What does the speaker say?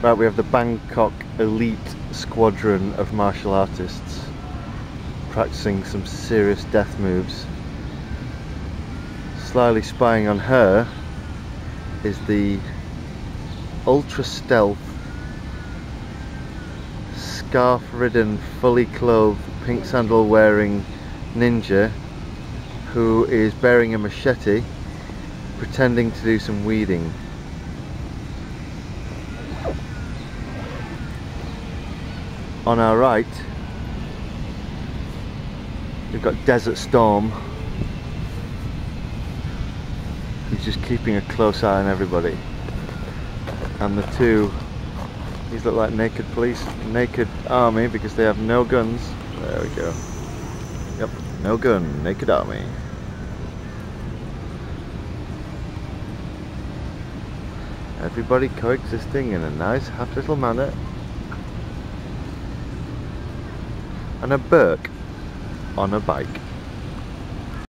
Right, we have the Bangkok elite squadron of martial artists practicing some serious death moves. Slyly spying on her is the ultra stealth, scarf ridden, fully clothed, pink sandal wearing ninja who is bearing a machete pretending to do some weeding. On our right we've got Desert Storm. He's just keeping a close eye on everybody. And the two these look like naked police naked army because they have no guns. There we go. Yep no gun naked army. Everybody coexisting in a nice happy little manner and a Burke on a bike.